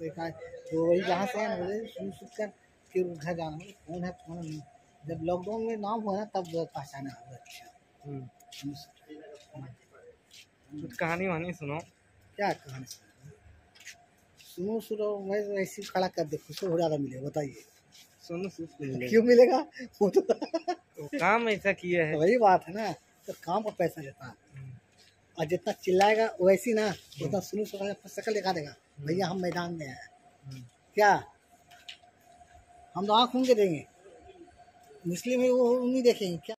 है। तो वही जहाँ से है वही सुन सुन कर फिर घर जाना है कौन है कौन नहीं। जब लॉकडाउन में नाम हुआ ना तब पहचाना हुआ अच्छा हम्म। कुछ कहानी वहानी सुनो। क्या कहानी? सुनो सुनो मैं ऐसे खड़ा कर दे खुश हो ज़्यादा मिले बताइए। सुनो सुन क्यों मिलेगा? वो तो काम ऐसा किया है। वही बात है ना तो काम का पैसा देता है। हम्म, और जितना चिल्लाएगा वैसी ना उतना सुनो सुना शक्ल दिखा देगा। भैया हम मैदान में हम्म, क्या? हम तो आँख के देंगे मुस्लिम है वो उन्हीं देखेंगे। क्या?